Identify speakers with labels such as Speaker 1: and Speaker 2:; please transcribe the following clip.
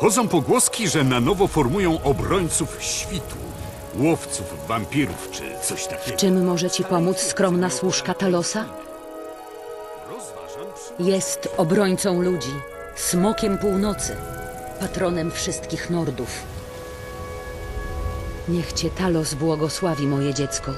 Speaker 1: Chodzą pogłoski, że na nowo formują obrońców świtu. Łowców, wampirów czy coś takiego.
Speaker 2: Czym może ci pomóc skromna służka Talosa? Jest obrońcą ludzi, smokiem północy, patronem wszystkich Nordów. Niech cię Talos błogosławi, moje dziecko.